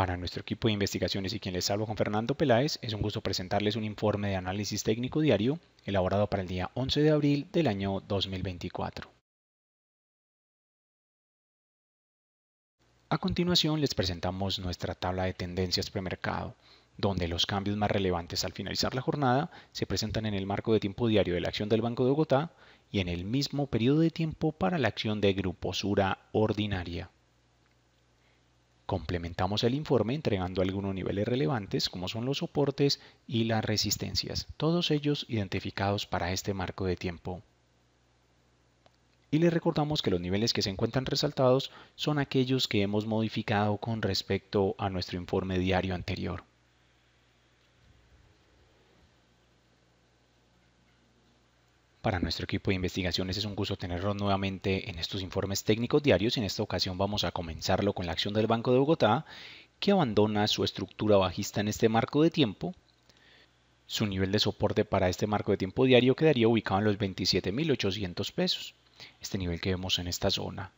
Para nuestro equipo de investigaciones y quien les salvo con Fernando Peláez, es un gusto presentarles un informe de análisis técnico diario elaborado para el día 11 de abril del año 2024. A continuación les presentamos nuestra tabla de tendencias premercado, donde los cambios más relevantes al finalizar la jornada se presentan en el marco de tiempo diario de la acción del Banco de Bogotá y en el mismo periodo de tiempo para la acción de Grupo Sura ordinaria. Complementamos el informe entregando algunos niveles relevantes como son los soportes y las resistencias, todos ellos identificados para este marco de tiempo. Y les recordamos que los niveles que se encuentran resaltados son aquellos que hemos modificado con respecto a nuestro informe diario anterior. Para nuestro equipo de investigaciones es un gusto tenerlos nuevamente en estos informes técnicos diarios. En esta ocasión vamos a comenzarlo con la acción del Banco de Bogotá, que abandona su estructura bajista en este marco de tiempo. Su nivel de soporte para este marco de tiempo diario quedaría ubicado en los 27.800 pesos, este nivel que vemos en esta zona,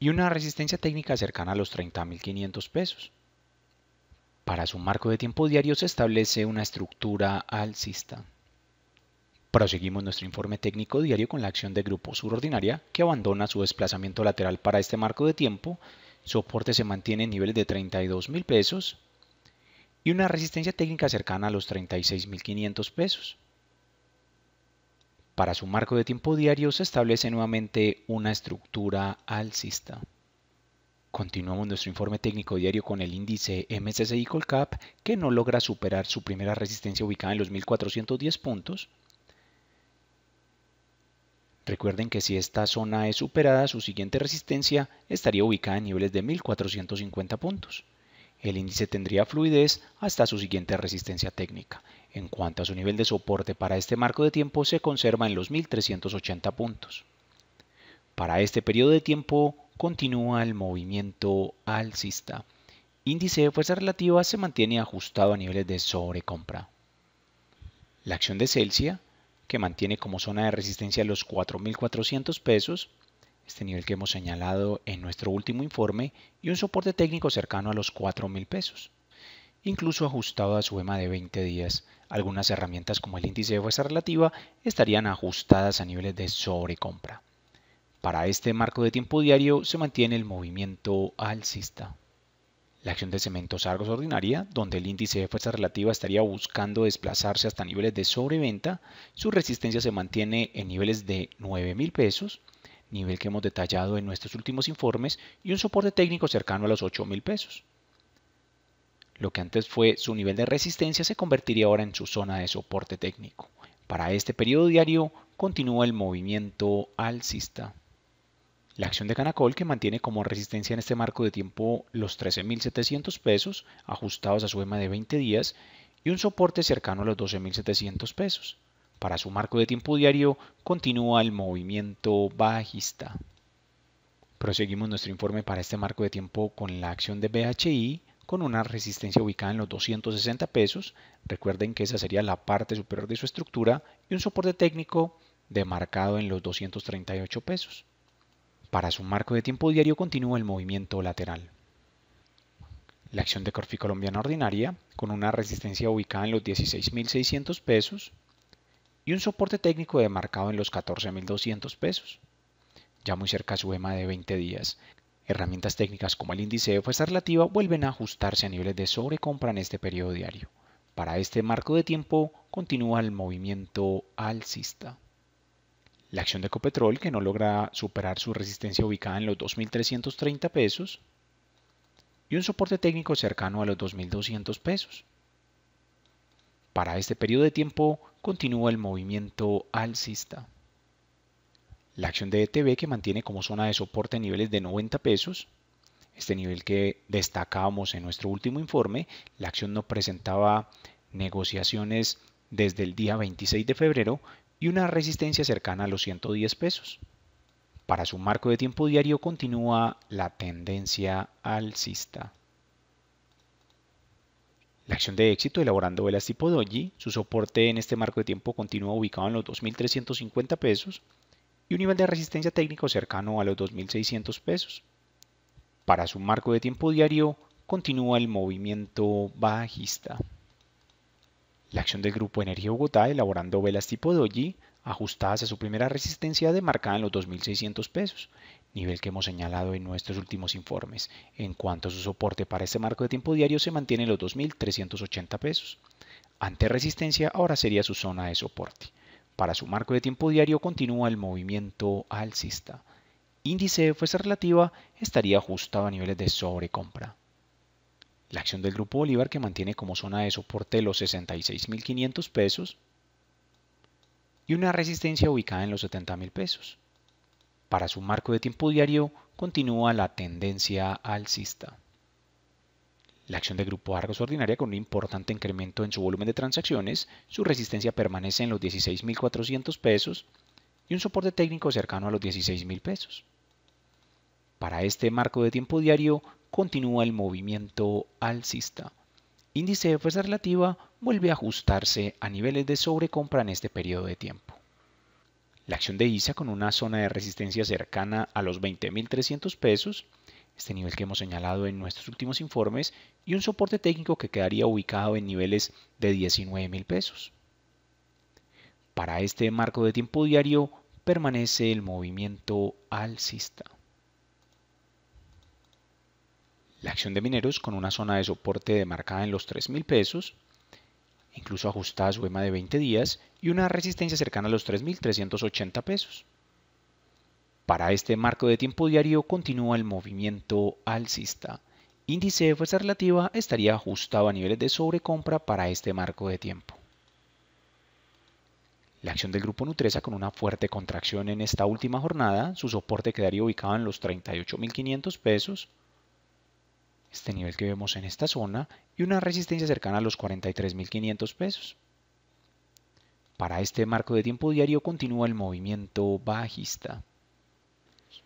y una resistencia técnica cercana a los 30.500 pesos. Para su marco de tiempo diario se establece una estructura alcista. Proseguimos nuestro informe técnico diario con la acción de Grupo Sur Ordinaria, que abandona su desplazamiento lateral para este marco de tiempo. Soporte se mantiene en niveles de 32 mil pesos y una resistencia técnica cercana a los 36.500 pesos. Para su marco de tiempo diario se establece nuevamente una estructura alcista. Continuamos nuestro informe técnico diario con el índice MSCI Colcap que no logra superar su primera resistencia ubicada en los 1410 puntos Recuerden que si esta zona es superada, su siguiente resistencia estaría ubicada en niveles de 1450 puntos. El índice tendría fluidez hasta su siguiente resistencia técnica. En cuanto a su nivel de soporte para este marco de tiempo, se conserva en los 1380 puntos. Para este periodo de tiempo continúa el movimiento alcista. Índice de fuerza relativa se mantiene ajustado a niveles de sobrecompra. La acción de Celsius que mantiene como zona de resistencia los 4.400 pesos, este nivel que hemos señalado en nuestro último informe, y un soporte técnico cercano a los 4.000 pesos. Incluso ajustado a su EMA de 20 días, algunas herramientas como el índice de fuerza relativa estarían ajustadas a niveles de sobrecompra. Para este marco de tiempo diario se mantiene el movimiento alcista. La acción de cementos Argos ordinaria, donde el índice de fuerza relativa estaría buscando desplazarse hasta niveles de sobreventa, su resistencia se mantiene en niveles de 9 mil pesos, nivel que hemos detallado en nuestros últimos informes, y un soporte técnico cercano a los 8 mil pesos. Lo que antes fue su nivel de resistencia se convertiría ahora en su zona de soporte técnico. Para este periodo diario continúa el movimiento alcista. La acción de Canacol que mantiene como resistencia en este marco de tiempo los 13.700 pesos ajustados a su EMA de 20 días y un soporte cercano a los 12.700 pesos. Para su marco de tiempo diario continúa el movimiento bajista. Proseguimos nuestro informe para este marco de tiempo con la acción de BHI con una resistencia ubicada en los 260 pesos. Recuerden que esa sería la parte superior de su estructura y un soporte técnico demarcado en los 238 pesos. Para su marco de tiempo diario continúa el movimiento lateral. La acción de Corfi colombiana ordinaria, con una resistencia ubicada en los 16.600 pesos y un soporte técnico demarcado en los 14.200 pesos, ya muy cerca a su EMA de 20 días. Herramientas técnicas como el índice de fuerza relativa vuelven a ajustarse a niveles de sobrecompra en este periodo diario. Para este marco de tiempo continúa el movimiento alcista. La acción de Ecopetrol, que no logra superar su resistencia ubicada en los 2.330 pesos, y un soporte técnico cercano a los 2.200 pesos. Para este periodo de tiempo continúa el movimiento alcista. La acción de ETB que mantiene como zona de soporte niveles de 90 pesos, este nivel que destacábamos en nuestro último informe, la acción no presentaba negociaciones desde el día 26 de febrero, y una resistencia cercana a los 110 pesos. Para su marco de tiempo diario continúa la tendencia alcista. La acción de éxito elaborando velas tipo doji, su soporte en este marco de tiempo continúa ubicado en los 2.350 pesos y un nivel de resistencia técnico cercano a los 2.600 pesos. Para su marco de tiempo diario continúa el movimiento bajista. La acción del Grupo Energía Bogotá elaborando velas tipo doji ajustadas a su primera resistencia demarcada en los 2.600 pesos, nivel que hemos señalado en nuestros últimos informes. En cuanto a su soporte para este marco de tiempo diario se mantiene en los 2.380 pesos. Ante resistencia ahora sería su zona de soporte. Para su marco de tiempo diario continúa el movimiento alcista. Índice de fuerza relativa estaría ajustado a niveles de sobrecompra. La acción del Grupo Bolívar que mantiene como zona de soporte los 66.500 pesos y una resistencia ubicada en los 70.000 pesos. Para su marco de tiempo diario continúa la tendencia alcista. La acción de Grupo Argos ordinaria con un importante incremento en su volumen de transacciones, su resistencia permanece en los 16.400 pesos y un soporte técnico cercano a los 16.000 pesos. Para este marco de tiempo diario continúa el movimiento alcista. Índice de fuerza relativa vuelve a ajustarse a niveles de sobrecompra en este periodo de tiempo. La acción de ISA con una zona de resistencia cercana a los 20.300 pesos este nivel que hemos señalado en nuestros últimos informes, y un soporte técnico que quedaría ubicado en niveles de 19 mil pesos. Para este marco de tiempo diario permanece el movimiento alcista. La acción de mineros con una zona de soporte demarcada en los 3 mil pesos, incluso ajustada a su EMA de 20 días y una resistencia cercana a los 3.380 pesos. Para este marco de tiempo diario continúa el movimiento alcista. Índice de fuerza relativa estaría ajustado a niveles de sobrecompra para este marco de tiempo. La acción del grupo Nutresa con una fuerte contracción en esta última jornada, su soporte quedaría ubicado en los 38.500 pesos, este nivel que vemos en esta zona, y una resistencia cercana a los 43.500 pesos. Para este marco de tiempo diario continúa el movimiento bajista.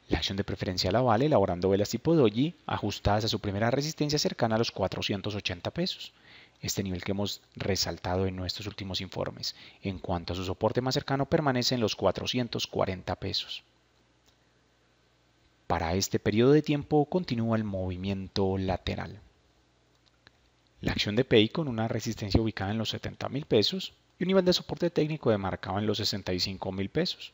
La acción de preferencial vale elaborando velas tipo doji ajustadas a su primera resistencia cercana a los 480 pesos. Este nivel que hemos resaltado en nuestros últimos informes. En cuanto a su soporte más cercano permanece en los 440 pesos. Para este periodo de tiempo continúa el movimiento lateral. La acción de PEI con una resistencia ubicada en los 70 mil pesos y un nivel de soporte técnico demarcado en los 65 mil pesos.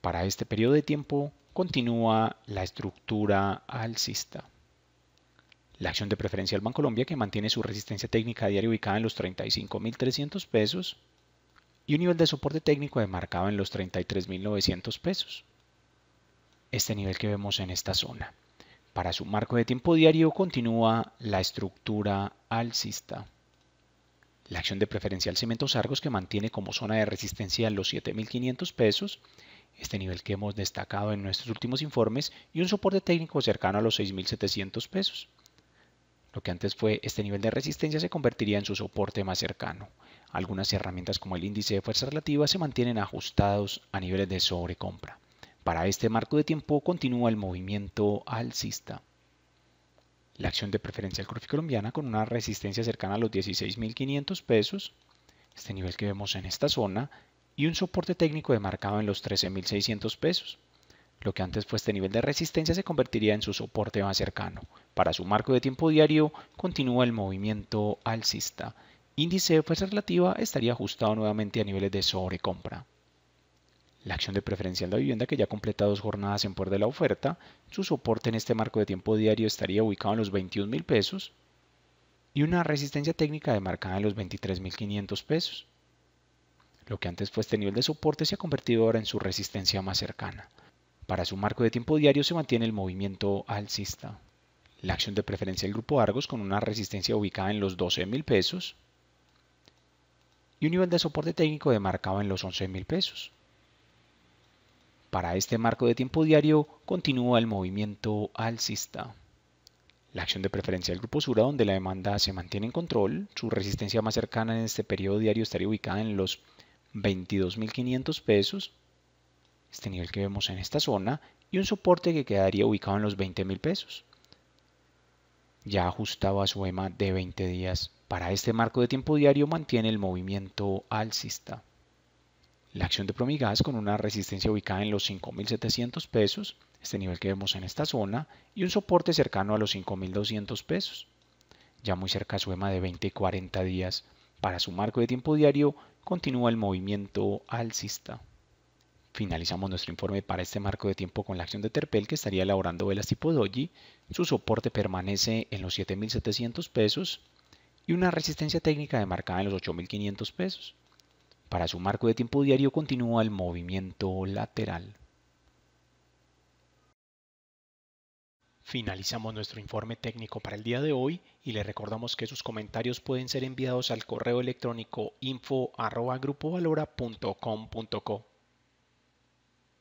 Para este periodo de tiempo continúa la estructura alcista. La acción de preferencia del Bancolombia que mantiene su resistencia técnica diaria ubicada en los 35.300 pesos y un nivel de soporte técnico demarcado en los 33.900 pesos. Este nivel que vemos en esta zona. Para su marco de tiempo diario continúa la estructura alcista. La acción de preferencial Cementos Argos que mantiene como zona de resistencia los 7.500 pesos este nivel que hemos destacado en nuestros últimos informes y un soporte técnico cercano a los 6.700 pesos. Lo que antes fue este nivel de resistencia se convertiría en su soporte más cercano. Algunas herramientas como el índice de fuerza relativa se mantienen ajustados a niveles de sobrecompra. Para este marco de tiempo continúa el movimiento alcista. La acción de preferencia del colombiana con una resistencia cercana a los 16.500 pesos. Este nivel que vemos en esta zona y un soporte técnico demarcado en los 13.600 pesos. Lo que antes fue este nivel de resistencia se convertiría en su soporte más cercano. Para su marco de tiempo diario continúa el movimiento alcista. Índice de fuerza relativa estaría ajustado nuevamente a niveles de sobrecompra. La acción de preferencial de vivienda que ya completa dos jornadas en poder de la oferta, su soporte en este marco de tiempo diario estaría ubicado en los 21.000 pesos y una resistencia técnica demarcada en los 23.500 pesos. Lo que antes fue este nivel de soporte se ha convertido ahora en su resistencia más cercana. Para su marco de tiempo diario se mantiene el movimiento alcista. La acción de preferencia del grupo Argos con una resistencia ubicada en los 12 mil pesos y un nivel de soporte técnico demarcado en los 11 mil pesos. Para este marco de tiempo diario continúa el movimiento alcista. La acción de preferencia del grupo Sura, donde la demanda se mantiene en control, su resistencia más cercana en este periodo diario estaría ubicada en los 22.500 pesos, este nivel que vemos en esta zona, y un soporte que quedaría ubicado en los 20.000 pesos. Ya ajustado a su EMA de 20 días. Para este marco de tiempo diario mantiene el movimiento alcista. La acción de Promigas con una resistencia ubicada en los 5.700 pesos, este nivel que vemos en esta zona, y un soporte cercano a los 5.200 pesos. Ya muy cerca a su EMA de 20 y 40 días, para su marco de tiempo diario, continúa el movimiento alcista. Finalizamos nuestro informe para este marco de tiempo con la acción de Terpel que estaría elaborando velas tipo doji. Su soporte permanece en los 7.700 pesos y una resistencia técnica demarcada en los 8.500 pesos. Para su marco de tiempo diario continúa el movimiento lateral. Finalizamos nuestro informe técnico para el día de hoy y le recordamos que sus comentarios pueden ser enviados al correo electrónico info.grupovalora.com.co.